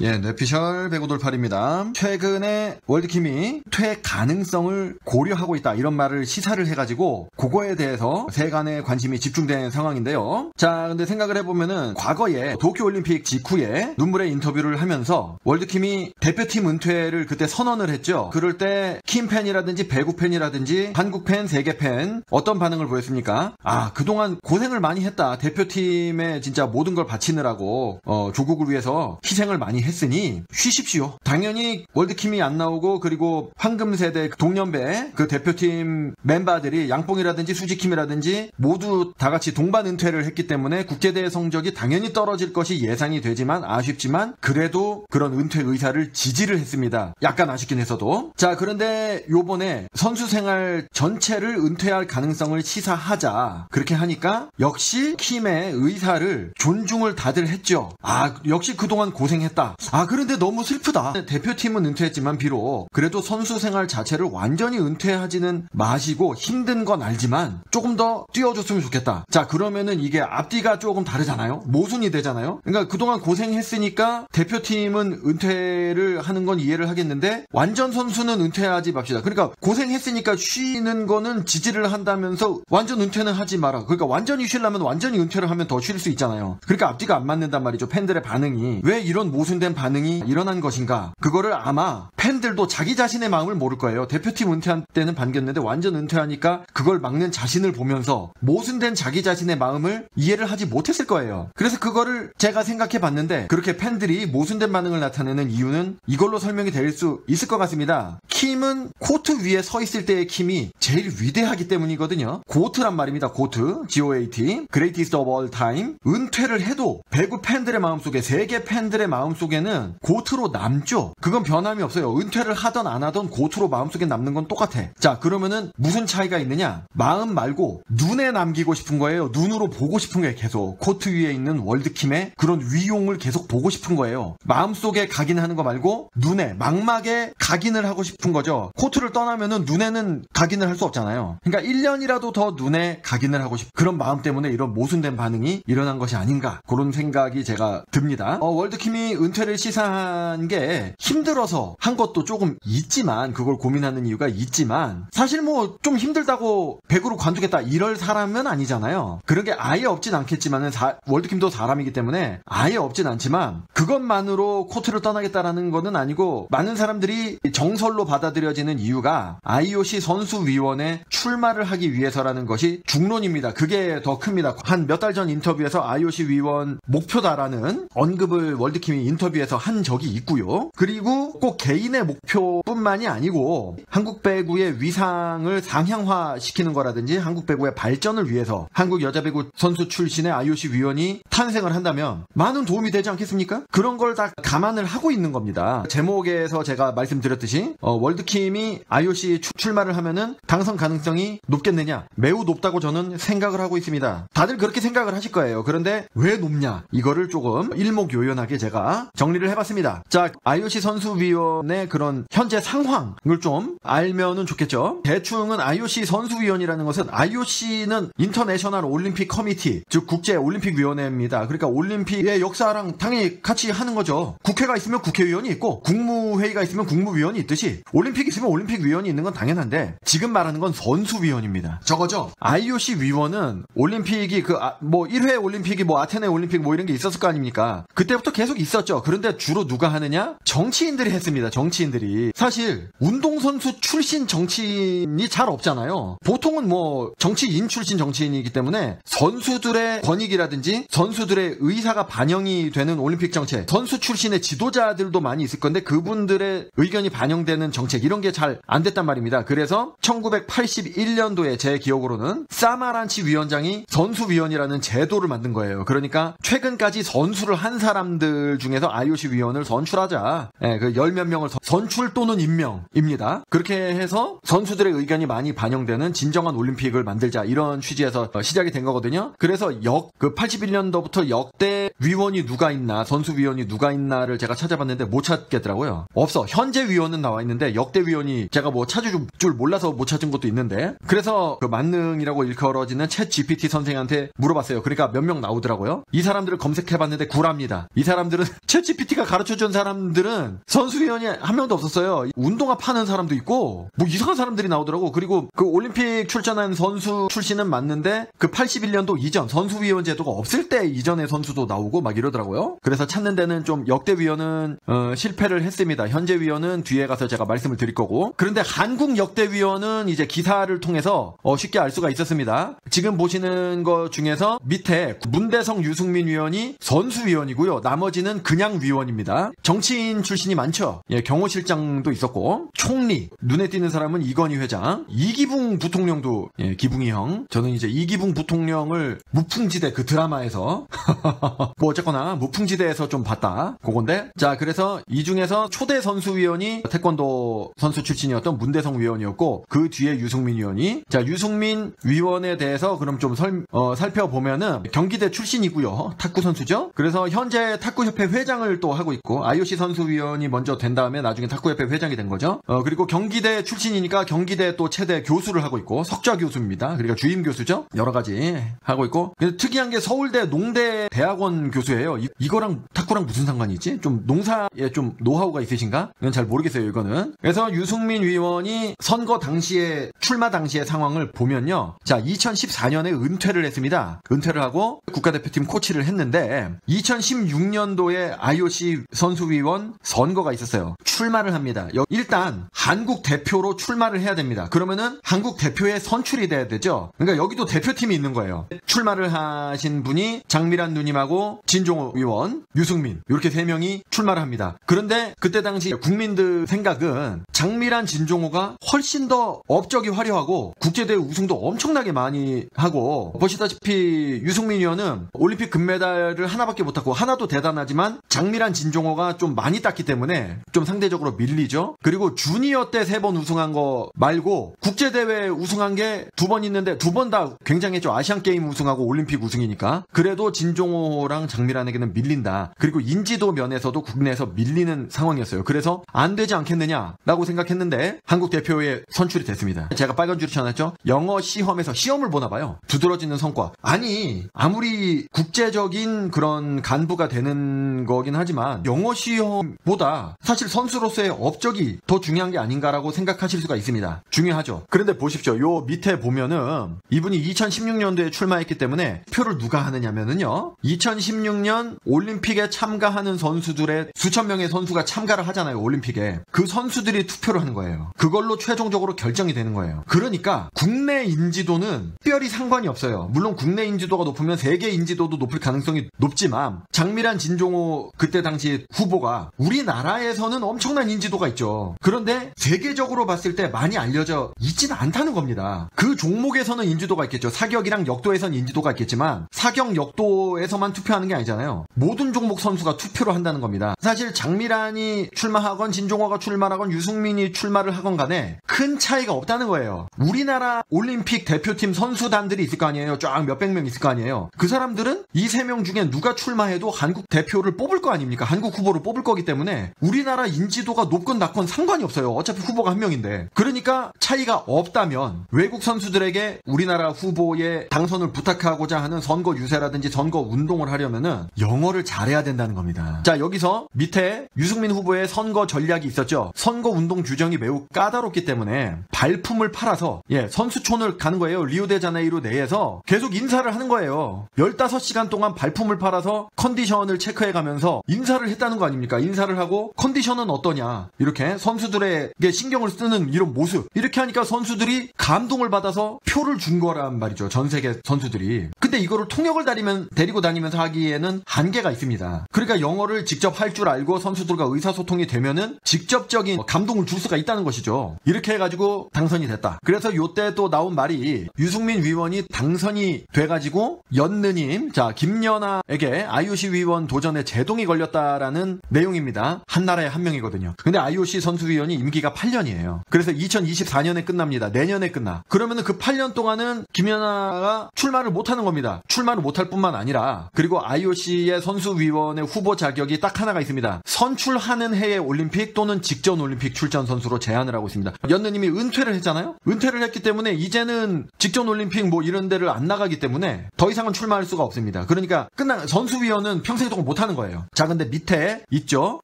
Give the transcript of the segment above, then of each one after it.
예, 뇌피셜 배구 돌팔입니다. 최근에 월드킴이 은퇴 가능성을 고려하고 있다 이런 말을 시사를 해가지고 그거에 대해서 세간의 관심이 집중된 상황인데요. 자, 근데 생각을 해보면은 과거에 도쿄올림픽 직후에 눈물의 인터뷰를 하면서 월드킴이 대표팀 은퇴를 그때 선언을 했죠. 그럴 때 킴 팬이라든지 배구 팬이라든지 한국 팬, 세계 팬 어떤 반응을 보였습니까? 아, 그동안 고생을 많이 했다. 대표팀에 진짜 모든 걸 바치느라고 어, 조국을 위해서 희생을 많이 했으니 쉬십시오. 당연히 월드킴이 안 나오고 그리고 황금세대 동년배 그 대표팀 멤버들이 양뽕이라든지 수지킴이라든지 모두 다 같이 동반 은퇴를 했기 때문에 국제대회 성적이 당연히 떨어질 것이 예상이 되지만 아쉽지만 그래도 그런 은퇴 의사를 지지를 했습니다. 약간 아쉽긴 했어도. 자, 그런데 요번에 선수 생활 전체를 은퇴할 가능성을 시사하자. 그렇게 하니까 역시 킴의 의사를 존중을 다들 했죠. 아, 역시 그동안 고생했다. 아, 그런데 너무 슬프다. 대표팀은 은퇴했지만 비록 그래도 선수 생활 자체를 완전히 은퇴하지는 마시고 힘든 건 알지만 조금 더 뛰어줬으면 좋겠다. 자, 그러면은 이게 앞뒤가 조금 다르잖아요. 모순이 되잖아요. 그러니까 그동안 고생했으니까 대표팀은 은퇴를 하는 건 이해를 하겠는데 완전 선수는 은퇴하지 맙시다. 그러니까 고생했으니까 쉬는 거는 지지를 한다면서 완전 은퇴는 하지 마라. 그러니까 완전히 쉬려면 완전히 은퇴를 하면 더 쉴 수 있잖아요. 그러니까 앞뒤가 안 맞는단 말이죠. 팬들의 반응이 왜 이런 모순 된 반응이 일어난 것인가? 그거를 아마 팬들도 자기 자신의 마음을 모를 거예요. 대표팀 은퇴한 때는 반겼는데 완전 은퇴하니까 그걸 막는 자신을 보면서 모순된 자기 자신의 마음을 이해를 하지 못했을 거예요. 그래서 그거를 제가 생각해 봤는데 그렇게 팬들이 모순된 반응을 나타내는 이유는 이걸로 설명이 될 수 있을 것 같습니다. 킴은 코트 위에 서 있을 때의 킴이 제일 위대하기 때문이거든요. GOAT란 말입니다. GOAT, G-O-A-T, Greatest of All Time. 은퇴를 해도 배구 팬들의 마음속에 세계 팬들의 마음속에 는 GOAT로 남죠. 그건 변함이 없어요. 은퇴를 하던 안 하던 고트로 마음속에 남는 건 똑같아. 자, 그러면은 무슨 차이가 있느냐? 마음 말고 눈에 남기고 싶은 거예요. 눈으로 보고 싶은 거예요. 계속 코트 위에 있는 월드킴의 그런 위용을 계속 보고 싶은 거예요. 마음속에 각인하는 거 말고 눈에 망막에 각인을 하고 싶은 거죠. 코트를 떠나면은 눈에는 각인을 할 수 없잖아요. 그러니까 1년이라도 더 눈에 각인을 하고 싶 그런 마음 때문에 이런 모순된 반응이 일어난 것이 아닌가 그런 생각이 제가 듭니다. 어, 월드킴이 은퇴 를 시사한 게 힘들어서 한 것도 조금 있지만 그걸 고민하는 이유가 있지만 사실 뭐 좀 힘들다고 배구로 관두겠다 이럴 사람은 아니잖아요. 그런 게 아예 없진 않겠지만은 사- 월드킴도 사람이기 때문에 아예 없진 않지만 그것만으로 코트를 떠나겠다라는 거는 아니고 많은 사람들이 정설로 받아들여지는 이유가 IOC 선수위원회 출마를 하기 위해서라는 것이 중론입니다. 그게 더 큽니다. 한 몇 달 전 인터뷰에서 IOC 위원 목표다라는 언급을 월드킴이 인터뷰 에서 한 적이 있고요. 그리고 꼭 개인의 목표뿐만이 아니고 한국 배구의 위상을 상향화 시키는 거라든지 한국 배구의 발전을 위해서 한국 여자 배구 선수 출신의 IOC 위원이 탄생을 한다면 많은 도움이 되지 않겠습니까? 그런 걸 다 감안을 하고 있는 겁니다. 제목에서 제가 말씀드렸듯이 어, 월드킴이 IOC 추- 출마를 하면은 당선 가능성이 높겠느냐? 매우 높다고 저는 생각을 하고 있습니다. 다들 그렇게 생각을 하실 거예요. 그런데 왜 높냐? 이거를 조금 일목요연하게 제가 정리를 해봤습니다. 자, IOC 선수위원회 그런 현재 상황을 좀 알면은 좋겠죠. 대충은 IOC 선수위원이라는 것은 IOC는 International Olympic Committee, 즉 국제 올림픽 위원회입니다. 그러니까 올림픽의 역사랑 당연히 같이 하는 거죠. 국회가 있으면 국회의원이 있고 국무회의가 있으면 국무위원이 있듯이 올림픽 있으면 올림픽 위원이 있는 건 당연한데 지금 말하는 건 선수위원입니다. 저거죠. IOC 위원은 올림픽이 그뭐 1회 올림픽이 뭐 아테네 올림픽 뭐 이런 게 있었을 거 아닙니까? 그때부터 계속 있었죠. 그런데 주로 누가 하느냐? 정치인들이 했습니다. 정치인들이. 사실 운동선수 출신 정치인이 잘 없잖아요. 보통은 뭐 정치인 출신 정치인이기 때문에 선수들의 권익이라든지 선수들의 의사가 반영이 되는 올림픽 정책, 선수 출신의 지도자들도 많이 있을 건데 그분들의 의견이 반영되는 정책 이런 게 잘 안 됐단 말입니다. 그래서 1981년도에 제 기억으로는 사마란치 위원장이 선수위원이라는 제도를 만든 거예요. 그러니까 최근까지 선수를 한 사람들 중에서 IOC 위원을 선출하자. 예, 그열몇 명을 선- 선출 또는 임명입니다. 그렇게 해서 선수들의 의견이 많이 반영되는 진정한 올림픽을 만들자 이런 취지에서 어, 시작이 된 거거든요. 그래서 역 그 81년도부터 역대 위원이 누가 있나 선수 위원이 누가 있나를 제가 찾아봤는데 못 찾겠더라고요. 없어. 현재 위원은 나와 있는데 역대 위원이 제가 뭐 찾을 줄 몰라서 못 찾은 것도 있는데 그래서 그 만능이라고 일컬어지는 챗 GPT 선생한테 물어봤어요. 그러니까 몇 명 나오더라고요. 이 사람들을 검색해봤는데 구랍니다. 이 사람들은 챗 GPT가 가르쳐 준 사람들은 선수위원이 한 명도 없었어요. 운동화 파는 사람도 있고 뭐 이상한 사람들이 나오더라고. 그리고 그 올림픽 출전한 선수 출신은 맞는데 그 81년도 이전 선수위원 제도가 없을 때 이전의 선수도 나오고 막 이러더라고요. 그래서 찾는 데는 좀 역대 위원은 어, 실패를 했습니다. 현재 위원은 뒤에 가서 제가 말씀을 드릴 거고. 그런데 한국 역대 위원은 이제 기사를 통해서 어, 쉽게 알 수가 있었습니다. 지금 보시는 것 중에서 밑에 문대성 유승민 위원이 선수위원이고요. 나머지는 그냥 위원입니다. 정치인 출신이 많죠. 예, 경호실장도 있었고 총리 눈에 띄는 사람은 이건희 회장, 이기붕 부통령도 예, 기붕이 형. 저는 이제 이기붕 부통령을 무풍지대 그 드라마에서 뭐 어쨌거나 무풍지대에서 좀 봤다. 그건데 자 그래서 이 중에서 초대 선수위원이 태권도 선수 출신이었던 문대성 위원이었고 그 뒤에 유승민 위원이 자 유승민 위원에 대해서 그럼 좀 설, 어, 살펴보면은 경기대 출신이고요. 탁구 선수죠. 그래서 현재 탁구협회 회장 을 또 하고 있고 IOC 선수위원이 먼저 된 다음에 나중에 탁구협회 회장이 된 거죠. 어, 그리고 경기대 출신이니까 경기대 또 최대 교수를 하고 있고 석좌 교수입니다. 그러니까 주임 교수죠. 여러 가지 하고 있고 특이한 게 서울대 농대 대학원 교수예요. 이, 이거랑 탁구랑 무슨 상관이 있지? 좀 농사에 좀 노하우가 있으신가? 이건 잘 모르겠어요. 이거는. 그래서 유승민 위원이 선거 당시에 출마 당시의 상황을 보면요. 자, 2014년에 은퇴를 했습니다. 은퇴를 하고 국가대표팀 코치를 했는데 2016년도에 IOC 선수위원 선거가 있었어요. 출마를 합니다. 일단 한국 대표로 출마를 해야 됩니다. 그러면은 한국 대표에 선출이 돼야 되죠. 그러니까 여기도 대표팀이 있는 거예요. 출마를 하신 분이 장미란 누님하고 진종호 의원, 유승민 이렇게 세 명이 출마를 합니다. 그런데 그때 당시 국민들 생각은 장미란 진종호가 훨씬 더 업적이 화려하고 국제대회 우승도 엄청나게 많이 하고 보시다시피 유승민 의원은 올림픽 금메달을 하나밖에 못하고 하나도 대단하지만 장미란 진종호가 좀 많이 땄기 때문에 좀 상대적으로 밀리죠. 그리고 주니어 때 세 번 우승한 거 말고 국제대회 우승한 게 두 번 있는데 두 번 다 굉장했죠. 아시안 게임 우승하고 올림픽 우승이니까. 그래도 진종호랑 장미란에게는 밀린다. 그리고 인지도 면에서도 국내에서 밀리는 상황이었어요. 그래서 안 되지 않겠느냐라고 생각했는데 한국 대표에 선출이 됐습니다. 제가 빨간 줄이 쳐놨죠. 영어 시험에서 시험을 보나 봐요. 두드러지는 성과. 아니 아무리 국제적인 그런 간부가 되는 거긴 하지만 영어 시험보다 사실 선수로서의 업적이 더 중요한 게 아닌가라고 생각하실 수가 있습니다. 중요하죠. 그런데 보십시오. 요 밑에 보면은 이분이 2016년도에 출마했기 때문에 표를 누가 하느냐면은요. 2016년 올림픽에 참가하는 선수들의 수천 명의 선수가 참가를 하잖아요. 올림픽에. 그 선수들이 투표를 하는 거예요. 그걸로 최종적으로 결정이 되는 거예요. 그러니까 국내 인지도는 특별히 상관이 없어요. 물론 국내 인지도가 높으면 세계 인지도도 높을 가능성이 높지만 장미란 진종호 그때 당시 후보가 우리나라에서는 엄청난 인지도가 있죠. 그런데 세계적으로 봤을 때 많이 알려져 있지는 않다는 겁니다. 그 종목에서는 인지도가 있겠죠. 사격이랑 역도에서는 인지도가 있겠지만 사격 역도에서만 투표하는 게 아니잖아요. 모든 종목 선수가 투표를 한다는 겁니다. 사실 장미란이 출마하건 진종호가 출마하건 유승민이 출마를 하건 간에 큰 차이가 없다는 거예요. 우리나라 올림픽 대표팀 선수단들이 있을 거 아니에요. 쫙 몇백 명 있을 거 아니에요. 그 사람들은 이 세 명 중에 누가 출마해도 한국 대표를 뽑을 거 아닙니까? 한국 후보를 뽑을 거기 때문에 우리나라 인지도가 높건 낮건 상관이 없어요. 어차피 후보가 한 명인데. 그러니까 차이가 없다면 외국 선수들에게 우리나라 후보의 당선을 부탁하고자 하는 선거 유세라든지 선거 운동을 하려면은 영어를 잘해야 된다는 겁니다. 자, 여기서 밑에 유승민 후보의 선거 전략이 있었죠. 선거 운동 규정이 매우 까다롭기 때문에 발품을 팔아서 예, 선수촌을 가는 거예요. 리오데자네이루 내에서 계속 인사를 하는 거예요. 15시간 동안 발품을 팔아서 컨디션을 체크해 가면서 인사를 했다는 거 아닙니까? 인사를 하고 컨디션은 어떠냐. 이렇게 선수들에게 신경을 쓰는 이런 모습. 이렇게 하니까 선수들이 감동을 받아서 표를 준 거란 말이죠. 전 세계 선수들이. 근데 이거를 통역을 다니면 데리고 다니면서 하기에는 한계가 있습니다. 그러니까 영어를 직접 할 줄 알고 선수들과 의사소통이 되면은 직접적인 감동을 줄 수가 있다는 것이죠. 이렇게 해가지고 당선이 됐다. 그래서 요때 또 나온 말이 유승민 위원이 당선이 돼가지고 연느님, 자 김연아에게 IOC 위원 도전에 제동이 걸렸다라는 내용입니다. 한 나라에 한 명이거든요. 근데 IOC 선수위원이 임기가 8년이에요. 그래서 2024년에 끝납니다. 내년에 끝나. 그러면은 그 8년 동안은 김연아가 출마를 못하는 겁니다. 출마를 못할 뿐만 아니라 그리고 IOC의 선수위원의 후보 자격이 딱 하나가 있습니다. 선출하는 해의 올림픽 또는 직전 올림픽 출전 선수로 제안을 하고 있습니다. 연느님이 은퇴를 했잖아요. 은퇴를 했기 때문에 이제는 직전 올림픽 뭐 이런 데를 안 나가기 때문에 더 이상은 출마할 수가 없습니다. 그러니까 끝나 선수위원은 평생 동안 못 하는 거예요. 자 근데 밑에 있죠.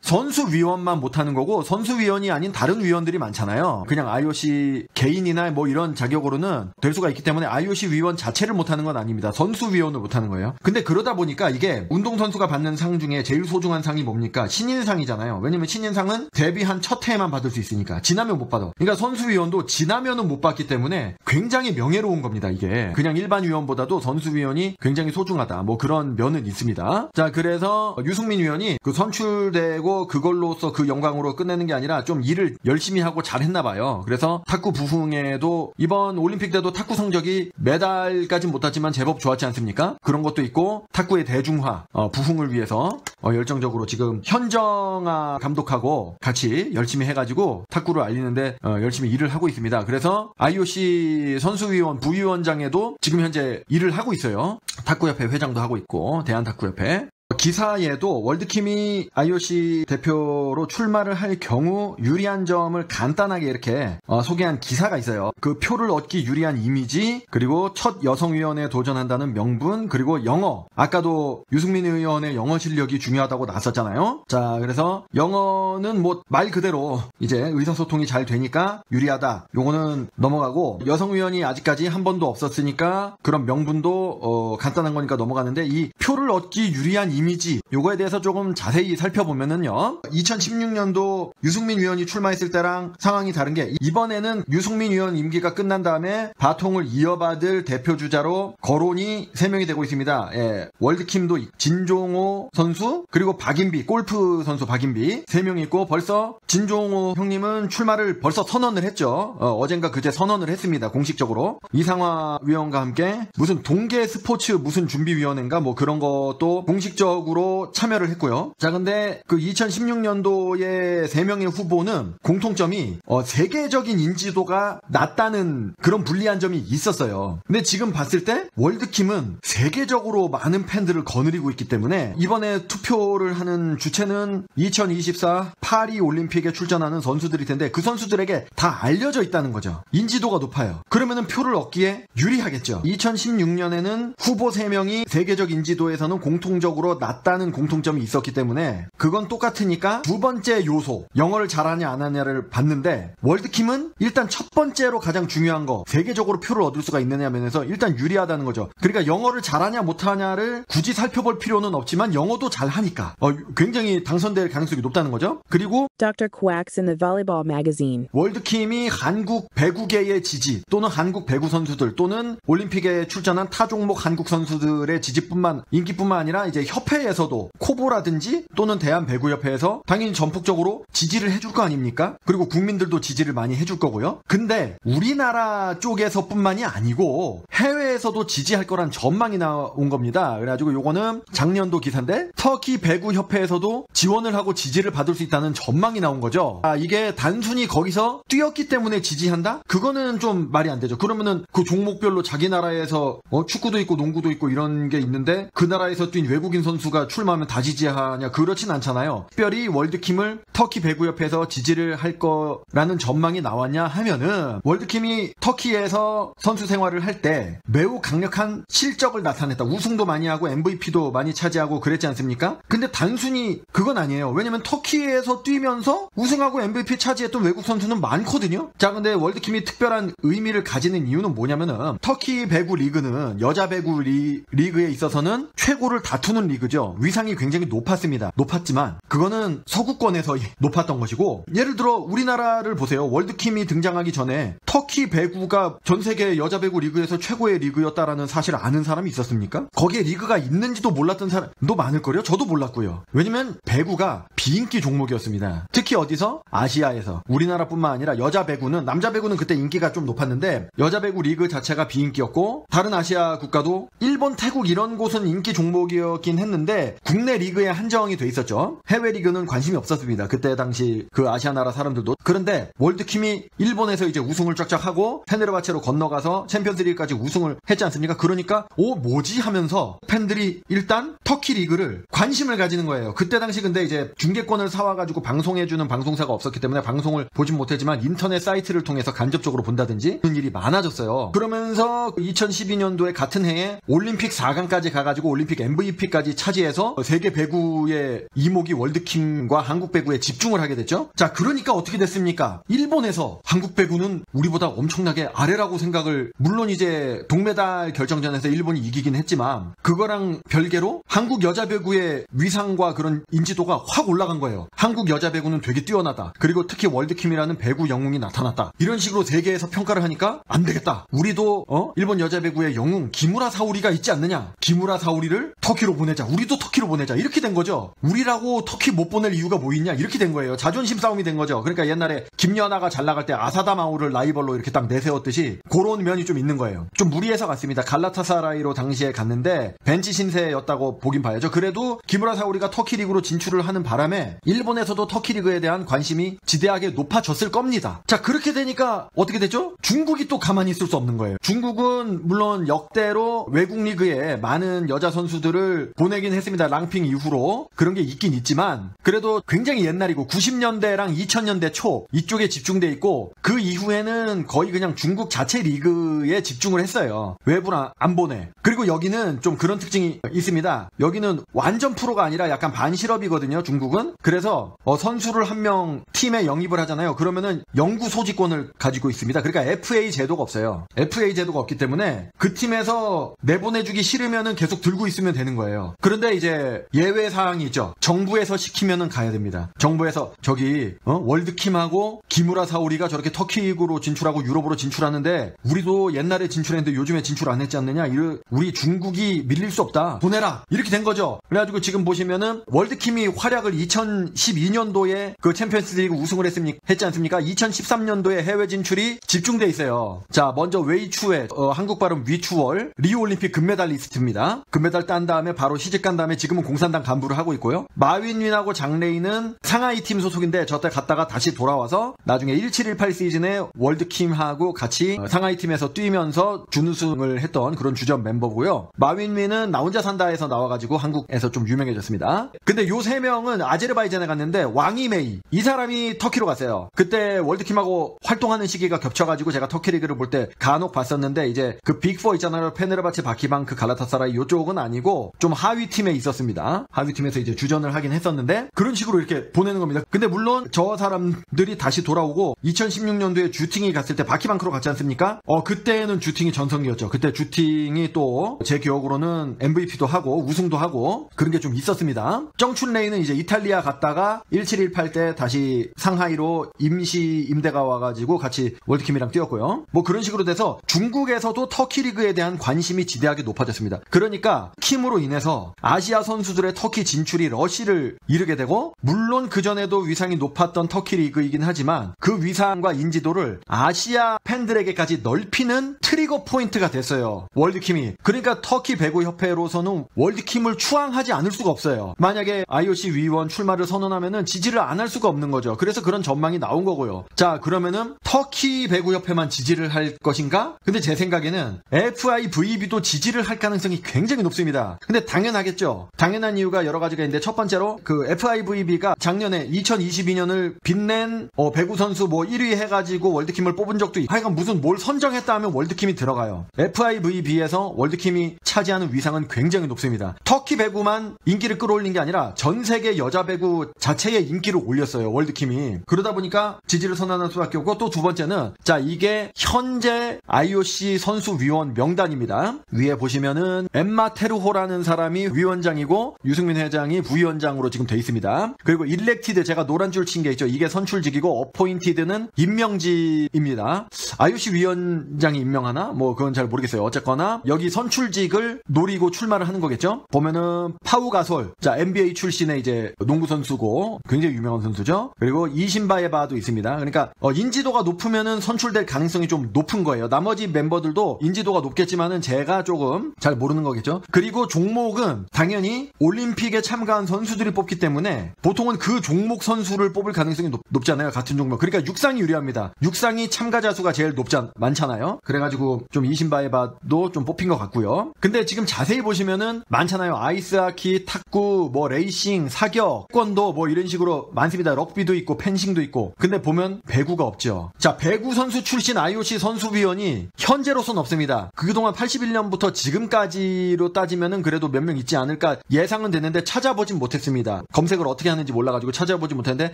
선수위원만 못 하는 거고 선수위원이 아닌 다른 위원들이 많잖아요. 그냥 IOC 개인이나 뭐 이런 자격으로는 될 수가 있기 때문에 IOC 위원 자체를 못 하는 건 아닙니다. 선수위원을 못 하는 거예요. 근데 그러다 보니까 이게 운동선수가 받는 상 중에 제일 소중한 상이 뭡니까? 신인상이잖아요. 왜냐면 신인상은 데뷔한 첫 해에만 받을 수 있으니까 지나면 못 받아. 그러니까 선수위원도 지나면은 못 받기 때문에 굉장히 명예로운 겁니다. 이게 그냥 일반 위원보다도 선수위원이 굉장히 소중하다. 뭐 그런 면은 있습니다. 자 그래서 유승민 위원이 그 선출되고 그걸로서 그 영광으로 끝내는 게 아니라 좀 일을 열심히 하고 잘했나 봐요. 그래서 탁구 부흥에도 이번 올림픽 때도 탁구 성적이 메달까진 못하지만 제법 좋았지 않습니까? 그런 것도 있고 탁구의 대중화 어, 부흥을 위해서 어, 열정적으로 지금 현정아 감독하고 같이 열심히 해가지고 탁구를 알리는데 어, 열심히 일을 하고 있습니다. 그래서 IOC 선수위원 부위원장에도 지금 현재 일을 하고 있어요. 탁구협회 회장도 하고 있고 대한탁구협회 기사에도 월드킴이 IOC 대표로 출마를 할 경우 유리한 점을 간단하게 이렇게 어, 소개한 기사가 있어요. 그 표를 얻기 유리한 이미지, 그리고 첫 여성위원회에 도전한다는 명분, 그리고 영어. 아까도 유승민 의원의 영어 실력이 중요하다고 나섰잖아요. 자, 그래서 영어는 뭐 말 그대로 이제 의사소통이 잘 되니까 유리하다. 요거는 넘어가고 여성위원이 아직까지 한 번도 없었으니까 그런 명분도 어, 간단한 거니까 넘어가는데 이 표를 얻기 유리한 이미지 요거에 대해서 조금 자세히 살펴보면은요. 2016년도 유승민 위원이 출마했을 때랑 상황이 다른 게 이번에는 유승민 위원 임기가 끝난 다음에 바통을 이어받을 대표 주자로 거론이 3명이 되고 있습니다. 예, 월드킴도 진종호 선수 그리고 박인비 골프 선수 박인비 3명이 있고 벌써 진종호 형님은 출마를 벌써 선언을 했죠. 어, 젠가 그제 선언을 했습니다 공식적으로. 이상화 위원과 함께 무슨 동계 스포츠 무슨 준비위원회인가 뭐 그런 것도 공식적 적으로 참여를 했고요. 자, 근데 그 2016년도에 3명의 후보는 공통점이 어, 세계적인 인지도가 낮다는 그런 불리한 점이 있었어요. 근데 지금 봤을 때 월드킴은 세계적으로 많은 팬들을 거느리고 있기 때문에 이번에 투표를 하는 주체는 2024 파리 올림픽에 출전하는 선수들일 텐데 그 선수들에게 다 알려져 있다는 거죠. 인지도가 높아요. 그러면은 표를 얻기에 유리하겠죠. 2016년에는 후보 3명이 세계적 인지도에서는 공통적으로 낮다는 공통점이 있었기 때문에 그건 똑같으니까 두 번째 요소 영어를 잘하냐 안 하냐를 봤는데 월드킴은 일단 첫 번째로 가장 중요한 거 세계적으로 표를 얻을 수가 있느냐 면에서 일단 유리하다는 거죠. 그러니까 영어를 잘하냐 못하냐를 굳이 살펴볼 필요는 없지만 영어도 잘하니까 어, 굉장히 당선될 가능성이 높다는 거죠. 그리고 Dr. Quacks in the Volleyball Magazine. 월드킴이 한국 배구계의 지지 또는 한국 배구 선수들 또는 올림픽에 출전한 타 종목 한국 선수들의 지지뿐만 인기뿐만 아니라 이제 협회에서도 코보라든지 또는 대한배구협회에서 당연히 전폭적으로 지지를 해줄 거 아닙니까? 그리고 국민들도 지지를 많이 해줄 거고요. 근데 우리나라 쪽에서뿐만이 아니고 해외에서도 지지할 거란 전망이 나온 겁니다. 그래가지고 요거는 작년도 기사인데 터키 배구협회에서도 지원을 하고 지지를 받을 수 있다는 전망이 나온 거죠. 아, 이게 단순히 거기서 뛰었기 때문에 지지한다? 그거는 좀 말이 안 되죠. 그러면은 그 종목별로 자기 나라에서 어, 축구도 있고 농구도 있고 이런 게 있는데 그 나라에서 뛴 외국인 선수 가 출마하면 다 지지하냐? 그렇진 않잖아요. 특별히 월드킴을 터키 배구협회에서 지지를 할 거라는 전망이 나왔냐 하면은 월드킴이 터키에서 선수 생활을 할 때 매우 강력한 실적을 나타냈다. 우승도 많이 하고 MVP도 많이 차지하고 그랬지 않습니까? 근데 단순히 그건 아니에요. 왜냐면 터키에서 뛰면서 우승하고 MVP 차지했던 외국 선수는 많거든요. 자, 근데 월드킴이 특별한 의미를 가지는 이유는 뭐냐면은 터키 배구 리그는 여자 배구 리, 리그에 있어서는 최고를 다투는 리그 죠. 위상이 굉장히 높았습니다. 높았지만 그거는 서구권에서 높았던 것이고 예를 들어 우리나라를 보세요. 월드킴이 등장하기 전에 터키 배구가 전 세계 여자 배구 리그에서 최고의 리그였다라는 사실을 아는 사람이 있었습니까? 거기에 리그가 있는지도 몰랐던 사람도 많을걸요? 저도 몰랐고요. 왜냐면 배구가 비인기 종목이었습니다. 특히 어디서? 아시아에서. 우리나라뿐만 아니라 여자 배구는 남자 배구는 그때 인기가 좀 높았는데 여자 배구 리그 자체가 비인기였고 다른 아시아 국가도 일본, 태국 이런 곳은 인기 종목이었긴 했는데 했는데 국내 리그에 한정이 돼 있었죠. 해외 리그는 관심이 없었습니다. 그때 당시 그 아시아 나라 사람들도. 그런데 월드킴이 일본에서 이제 우승을 쫙쫙 하고 페네르바체로 건너가서 챔피언스리그까지 우승을 했지 않습니까? 그러니까 오 뭐지 하면서 팬들이 일단 터키 리그를 관심을 가지는 거예요. 그때 당시 근데 이제 중계권을 사와가지고 방송해주는 방송사가 없었기 때문에 방송을 보진 못했지만 인터넷 사이트를 통해서 간접적으로 본다든지 그런 일이 많아졌어요. 그러면서 2012년도에 같은 해에 올림픽 4강까지 가가지고 올림픽 MVP까지 차지해서 세계 배구의 이목이 월드킴과 한국 배구에 집중을 하게 됐죠. 자, 그러니까 어떻게 됐습니까? 일본에서 한국 배구는 우리보다 엄청나게 아래라고 생각을 물론 이제 동메달 결정전에서 일본이 이기긴 했지만 그거랑 별개로 한국 여자 배구의 위상과 그런 인지도가 확 올라간 거예요. 한국 여자 배구는 되게 뛰어나다. 그리고 특히 월드킴이라는 배구 영웅이 나타났다. 이런 식으로 세계에서 평가를 하니까 안 되겠다. 우리도 어? 일본 여자 배구의 영웅 기무라 사우리가 있지 않느냐? 기무라 사우리를 터키로 보내자. 우리도 터키로 보내자. 이렇게 된 거죠. 우리라고 터키 못 보낼 이유가 뭐 있냐? 이렇게 된 거예요. 자존심 싸움이 된 거죠. 그러니까 옛날에 김연아가 잘 나갈 때 아사다 마오를 라이벌로 이렇게 딱 내세웠듯이 그런 면이 좀 있는 거예요. 좀 무리해서 갔습니다. 갈라타사라이로 당시에 갔는데 벤치 신세였다고 보긴 봐야죠. 그래도 기무라 사오리가 터키 리그로 진출을 하는 바람에 일본에서도 터키 리그에 대한 관심이 지대하게 높아졌을 겁니다. 자 그렇게 되니까 어떻게 됐죠? 중국이 또 가만히 있을 수 없는 거예요. 중국은 물론 역대로 외국 리그에 많은 여자 선수들을 보내 긴 했습니다. 랑핑 이후로 그런 게 있긴 있지만 그래도 굉장히 옛날이고 90년대랑 2000년대 초 이쪽에 집중돼 있고 그 이후에는 거의 그냥 중국 자체 리그에 집중을 했어요. 외부나 안 보내. 그리고 여기는 좀 그런 특징이 있습니다. 여기는 완전 프로가 아니라 약간 반실업이거든요. 중국은. 그래서 어, 선수를 한 명 팀에 영입을 하잖아요. 그러면은 영구 소지권을 가지고 있습니다. 그러니까 FA 제도가 없어요. FA 제도가 없기 때문에 그 팀에서 내보내주기 싫으면은 계속 들고 있으면 되는 거예요. 그런데 이제 예외 사항이 있죠. 정부에서 시키면은 가야 됩니다. 정부에서 저기 어? 월드킴하고 기무라 사우리가 저렇게 터키로 진출하고 유럽으로 진출하는데 우리도 옛날에 진출했는데 요즘에 진출 안 했지 않느냐? 이르- 우리 중국이 밀릴 수 없다. 보내라. 이렇게 된 거죠. 그래가지고 지금 보시면은 월드킴이 활약을 2012년도에 그 챔피언스리그 우승을 했습니까? 했지 않습니까? 2013년도에 해외 진출이 집중돼 있어요. 자, 먼저 웨이추위에, 한국 발음 위추월 리우 올림픽 금메달 리스트입니다. 금메달 딴 다음에 바로 시 집간 다음에 지금은 공산당 간부를 하고 있고요. 마윈원하고 장레이는 상하이 팀 소속인데 저때 갔다가 다시 돌아와서 나중에 1718 시즌에 월드킴하고 같이 어, 상하이 팀에서 뛰면서 준우승을 했던 그런 주전 멤버고요. 마윈원은 나 혼자 산다에서 나와가지고 한국에서 좀 유명해졌습니다. 근데 요 세 명은 아제르바이잔에 갔는데 왕이메이 이 사람이 터키로 갔어요. 그때 월드킴하고 활동하는 시기가 겹쳐가지고 제가 터키 리그를 볼 때 간혹 봤었는데 이제 그 빅4 있잖아요. 페네르바체, 바키방크, 갈라타사라이 요쪽은 아니고 좀 하위 팀에 있었습니다. 하위 팀에서 이제 주전을 하긴 했었는데 그런 식으로 이렇게 보내는 겁니다. 근데 물론 저 사람들이 다시 돌아오고 2016년도에 주팅이 갔을 때 바키방크로 갔지 않습니까? 어 그때는 주팅이 전성기였죠. 그때 주팅이 또 제 기억으로는 MVP도 하고 우승도 하고 그런 게 좀 있었습니다. 쩡춘레이는 이제 이탈리아 갔다가 1718 때 다시 상하이로 임시 임대가 와가지고 같이 월드킴이랑 뛰었고요. 뭐 그런 식으로 돼서 중국에서도 터키 리그에 대한 관심이 지대하게 높아졌습니다. 그러니까 킴으로 인해서 아시아 선수들의 터키 진출이 러시를 이르게 되고 물론 그 전에도 위상이 높았던 터키 리그이긴 하지만 그 위상과 인지도를 아시아 팬들에게까지 넓히는 trigger point가 됐어요. 월드킴이. 그러니까 터키 배구 협회로서는 월드킴을 추앙하지 않을 수가 없어요. 만약에 IOC 위원 출마를 선언하면은 지지를 안 할 수가 없는 거죠. 그래서 그런 전망이 나온 거고요. 자, 그러면은 터키 배구 협회만 지지를 할 것인가? 근데 제 생각에는 FIVB도 지지를 할 가능성이 굉장히 높습니다. 근데 당연 하겠죠. 당연한 이유가 여러 가지가 있는데 첫 번째로 그 FIVB가 작년에 2022년을 빛낸 어, 배구 선수 뭐 1위 해가지고 월드킴을 뽑은 적도 있고 하여간 무슨 뭘 선정했다 하면 월드킴이 들어가요. FIVB에서 월드킴이 차지하는 위상은 굉장히 높습니다. 터키 배구만 인기를 끌어올린 게 아니라 전 세계 여자 배구 자체의 인기를 올렸어요. 월드킴이. 그러다 보니까 지지를 선언할 수밖에 없고 또 두 번째는 자 이게 현재 IOC 선수위원 명단입니다. 위에 보시면은 엠마 테르호라는 사람이 위원장이고 유승민 회장이 부위원장으로 지금 돼 있습니다. 그리고 일렉티드 제가 노란 줄 친 게 있죠. 이게 선출직이고 어포인티드는 임명직입니다. IOC 위원장이 임명하나? 뭐 그건 잘 모르겠어요. 어쨌거나 여기 선출직을 노리고 출마를 하는 거겠죠. 보면은 파우 가솔, 자 NBA 출신의 이제 농구 선수고 굉장히 유명한 선수죠. 그리고 이신바에바도 있습니다. 그러니까 어, 인지도가 높으면은 선출될 가능성이 좀 높은 거예요. 나머지 멤버들도 인지도가 높겠지만은 제가 조금 잘 모르는 거겠죠. 그리고 종목은 원칙은 당연히 올림픽에 참가한 선수들이 뽑기 때문에 보통은 그 종목 선수를 뽑을 가능성이 높, 잖아요 같은 종목. 그러니까 육상이 유리합니다. 육상이 참가자 수가 제일 높잖 많잖아요. 그래가지고 좀 이신바예바도 좀 뽑힌 것 같고요. 근데 지금 자세히 보시면은 많잖아요. 아이스하키, 탁구, 뭐 레이싱, 사격, 태권도 뭐 이런 식으로 많습니다. 럭비도 있고 펜싱도 있고. 근데 보면 배구가 없죠. 자, 배구 선수 출신 IOC 선수위원이 현재로선 없습니다. 그동안 81년부터 지금까지로 따지면은 그래도 몇 명 있지 않을까 예상은 됐는데 찾아보진 못했습니다. 검색을 어떻게 하는지 몰라가지고 찾아보지 못했는데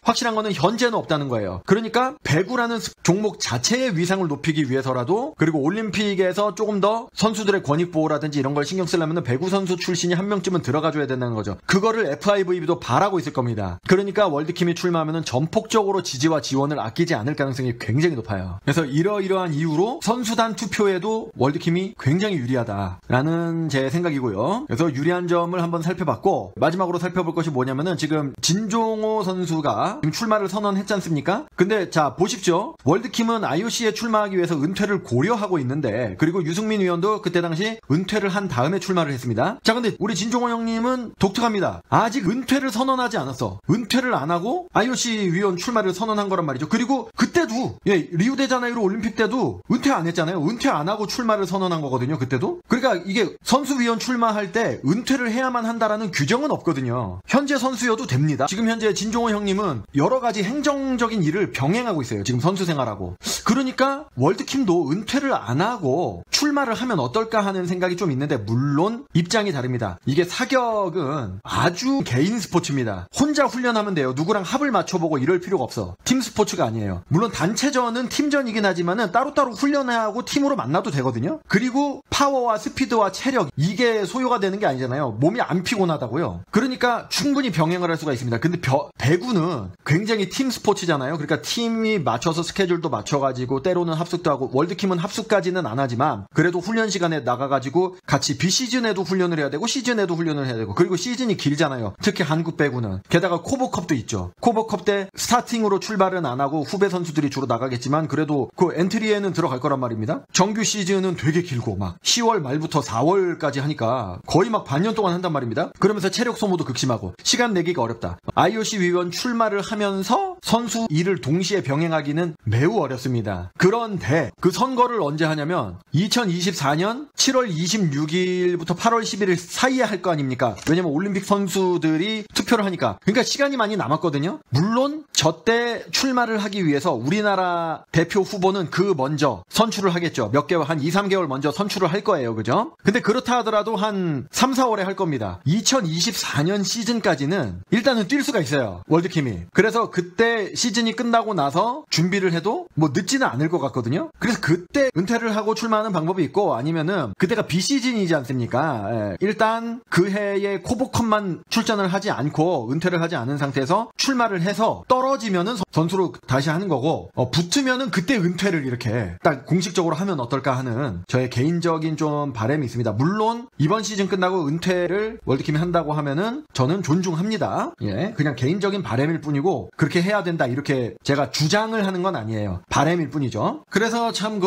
확실한 거는 현재는 없다는 거예요. 그러니까 배구라는 종목 자체의 위상을 높이기 위해서라도 그리고 올림픽에서 조금 더 선수들의 권익 보호라든지 이런 걸 신경 쓰려면 배구 선수 출신이 한 명쯤은 들어가줘야 된다는 거죠. 그거를 FIVB도 바라고 있을 겁니다. 그러니까 월드킴이 출마하면 전폭적으로 지지와 지원을 아끼지 않을 가능성이 굉장히 높아요. 그래서 이러이러한 이유로 선수단 투표에도 월드킴이 굉장히 유리하다라는 제 생각이고요. 그래서 유리한 점을 한번 살펴봤고 마지막으로 살펴볼 것이 뭐냐면은 지금 진종오 선수가 지금 출마를 선언했지 않습니까? 근데 자 보십시오. 월드킴은 IOC에 출마하기 위해서 은퇴를 고려하고 있는데 그리고 유승민 위원도 그때 당시 은퇴를 한 다음에 출마를 했습니다. 자 근데 우리 진종오 형님은 독특합니다. 아직 은퇴를 선언하지 않았어. 은퇴를 안 하고 IOC 위원 출마를 선언한 거란 말이죠. 그리고 그때도 예 리우데자네이루 올림픽 때도 은퇴 안 했잖아요. 은퇴 안 하고 출마를 선언한 거거든요. 그때도. 그러니까 이게 선수 위원 출마할 때 은퇴 를 해야만 한다라는 규정은 없거든요. 현재 선수여도 됩니다. 지금 현재 진종호 형님은 여러 가지 행정적인 일을 병행하고 있어요. 지금 선수 생활하고. 그러니까 월드킴도 은퇴를 안 하고 출마를 하면 어떨까 하는 생각이 좀 있는데 물론 입장이 다릅니다. 이게 사격은 아주 개인 스포츠입니다. 혼자 훈련하면 돼요. 누구랑 합을 맞춰보고 이럴 필요가 없어. 팀 스포츠가 아니에요. 물론 단체전은 팀전이긴 하지만은 따로따로 훈련하고 팀으로 만나도 되거든요. 그리고 파워와 스피드와 체력 이게 소요가 되는 게 아니잖아요. 몸이 안 피곤하다고요. 그러니까 충분히 병행을 할 수가 있습니다. 근데 벼, 배구는 굉장히 팀 스포츠잖아요. 그러니까 팀이 맞춰서 스케줄도 맞춰가지고 때로는 합숙도 하고 월드킴은 합숙까지는 안 하지만 그래도 훈련 시간에 나가가지고 같이 비시즌에도 훈련을 해야 되고 시즌에도 훈련을 해야 되고 그리고 시즌이 길잖아요. 특히 한국 배구는 게다가 코보컵도 있죠. 코보컵 때 스타팅으로 출발은 안 하고 후배 선수들이 주로 나가겠지만 그래도 그 엔트리에는 들어갈 거란 말입니다. 정규 시즌은 되게 길고 막 10월 말부터 4월까지 하니까 거의 막 반년 동안 한단 말입니다. 그러면서 체력 소모도 극심하고 시간 내기가 어렵다. IOC 위원 출마를 하면서 선수 일을 동시에 병행하기는 매우 어렵습니다. 그런데 그 선거를 언제 하냐면 2024년 7월 26일부터 8월 11일 사이에 할 거 아닙니까? 왜냐면 올림픽 선수들이 투표를 하니까. 그러니까 시간이 많이 남았거든요. 물론 저때 출마를 하기 위해서 우리나라 대표 후보는 그 먼저 선출을 하겠죠. 몇 개월 한 2, 3개월 먼저 선출을 할 거예요. 그죠? 근데 그렇다 하더라도 한 3, 4월 에 할 겁니다. 2024년 시즌까지는 일단은 뛸 수가 있어요. 월드킴이. 그래서 그때 시즌이 끝나고 나서 준비를 해도 뭐 늦지는 않을 것 같거든요. 그래서 그때 은퇴를 하고 출마하는 방법이 있고 아니면은 그때가 비시즌이지 않습니까? 예. 일단 그 해에 코보컵만 출전을 하지 않고 은퇴를 하지 않은 상태에서 출마를 해서 떨어지면은 선수로 다시 하는 거고 어, 붙으면은 그때 은퇴를 이렇게 딱 공식적으로 하면 어떨까 하는 저의 개인적인 좀 바람이 있습니다. 물론 이번 시즌 끝나고 은퇴 를 월드킴이 한다고 하면은 저는 존중합니다. 예, 그냥 개인적인 바람일 뿐이고 그렇게 해야 된다 이렇게 제가 주장을 하는 건 아니에요. 바람일 뿐이죠. 그래서 참 그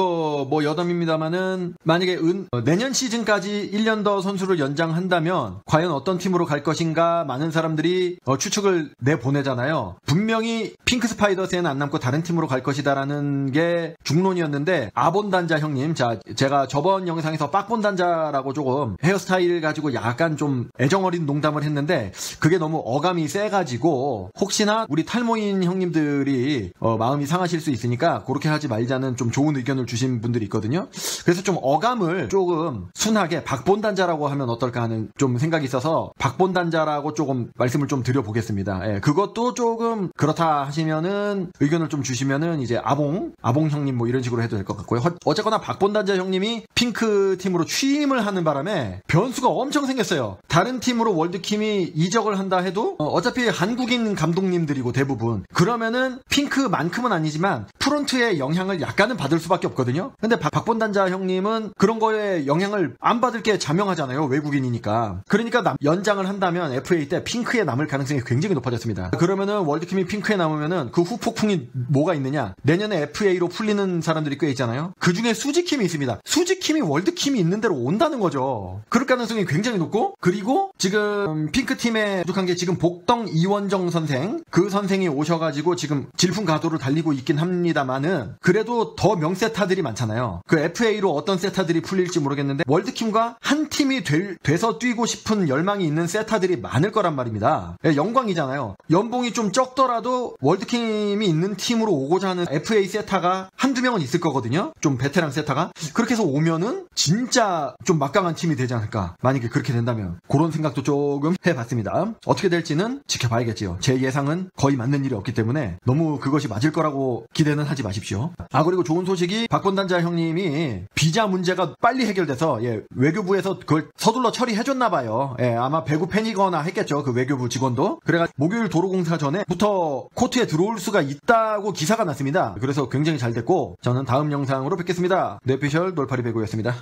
뭐 여담입니다만은 만약에 은, 어, 내년 시즌까지 1년 더 선수를 연장한다면 과연 어떤 팀으로 갈 것인가 많은 사람들이 어, 추측을 내 보내잖아요. 분명히 핑크 스파이더스에는 안 남고 다른 팀으로 갈 것이다라는 게 중론이었는데 아본단자 형님, 자 제가 저번 영상에서 빡본단자라고 조금 헤어스타일 가지고 약간 좀 애정어린 농담을 했는데 그게 너무 어감이 세가지고 혹시나 우리 탈모인 형님들이 어, 마음이 상하실 수 있으니까 그렇게 하지 말자는 좀 좋은 의견을 주신 분들이 있거든요. 그래서 좀 어감을 조금 순하게 박본단자라고 하면 어떨까 하는 좀 생각이 있어서 박본단자라고 조금 말씀을 좀 드려보겠습니다. 예, 그것도 조금 그렇다 하시면은 의견을 좀 주시면은 이제 아봉, 아봉 형님 뭐 이런 식으로 해도 될 것 같고요. 허- 어쨌거나 박본단자 형님이 핑크 팀으로 취임을 하는 바람에 변수가 엄청 생 겼어요. 다른 팀으로 월드킴이 이적을 한다 해도 어, 어차피 한국인 감독님들이고 대부분 그러면은 핑크만큼은 아니지만 프론트에 FA의 영향을 약간은 받을 수밖에 없거든요. 근데 박, 박본단자 형님은 그런 거에 영향을 안 받을 게 자명하잖아요. 외국인이니까. 그러니까 남- 연장을 한다면 FA 때 핑크에 남을 가능성이 굉장히 높아졌습니다. 그러면은 월드킴이 핑크에 남으면은 그 후폭풍이 뭐가 있느냐? 내년에 FA로 풀리는 사람들이 꽤 있잖아요. 그 중에 수지킴이 있습니다. 수지킴이 월드킴이 있는 대로 온다는 거죠. 그럴 가능성이 굉장히 높고 그리고 지금 핑크팀에 부족한 게 지금 복덩 이원정 선생 그 선생이 오셔가지고 지금 질풍 가도를 달리고 있긴 합니다만은 그래도 더 명세타들이 많잖아요. 그 FA로 어떤 세타들이 풀릴지 모르겠는데 월드킴과 한 팀이 될- 돼서 뛰고 싶은 열망이 있는 세타들이 많을 거란 말입니다. 예, 영광이잖아요. 연봉이 좀 적더라도 월드킴이 있는 팀으로 오고자 하는 FA 세타가 한두 명은 있을 거거든요. 좀 베테랑 세타가. 그렇게 해서 오면은 진짜 좀 막강한 팀이 되지 않을까. 만약에 그렇게 된다면. 그런 생각도 조금 해봤습니다. 어떻게 될지는 지켜봐야겠지요. 제 예상은 거의 맞는 일이 없기 때문에 너무 그것이 맞을 거라고 기대는 하지 마십시오. 아, 그리고 좋은 소식이 박본단자 형님이 비자 문제가 빨리 해결돼서 예, 외교부에서 그걸 서둘러 처리해줬나 봐요. 예, 아마 배구 팬이거나 했겠죠. 그 외교부 직원도. 그래가 목요일 도로공사 전에부터 코트에 들어올 수가 있다고 기사가 났습니다. 그래서 굉장히 잘 됐고 저는 다음 영상으로 뵙겠습니다. 뇌피셜 놀파리 배구였습니다.